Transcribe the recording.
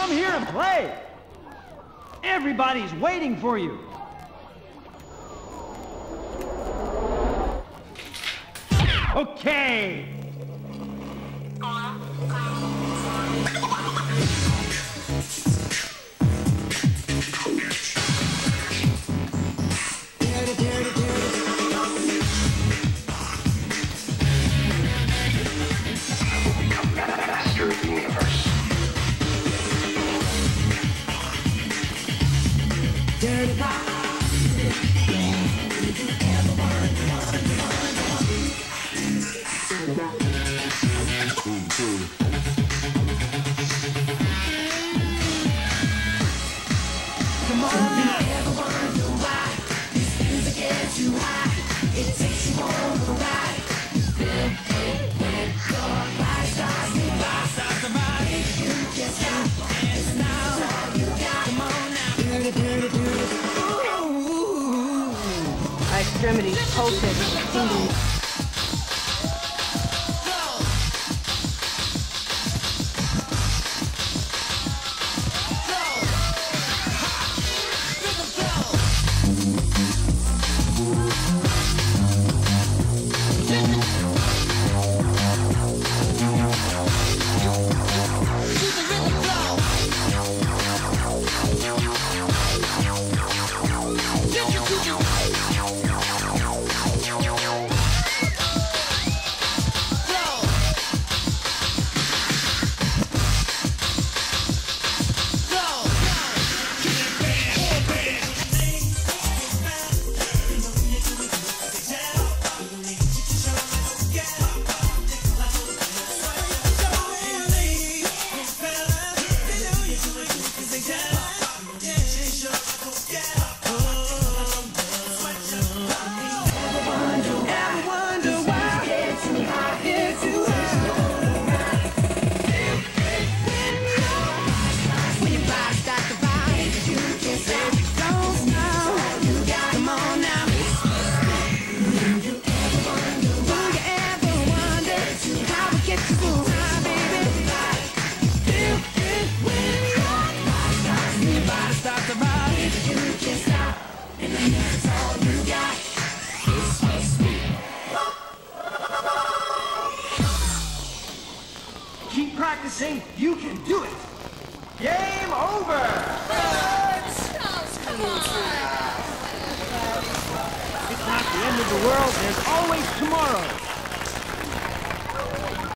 Come here and play. Everybody's waiting for you. Okay. My extremities tingling. Keep practicing. You can do it. Game over. It's not the end of the world. There's always tomorrow.